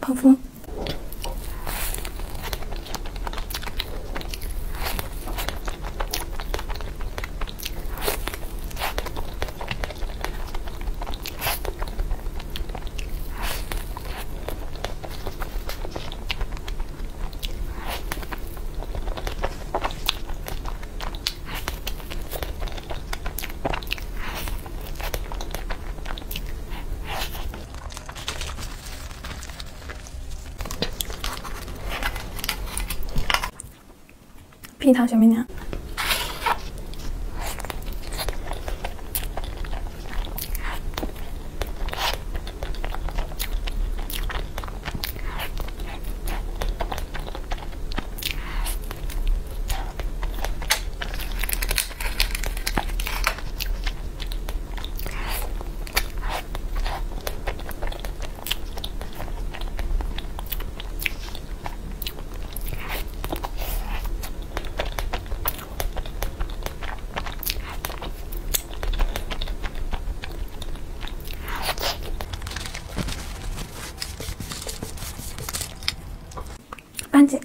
泡芙。蜜糖小绵娘。安静。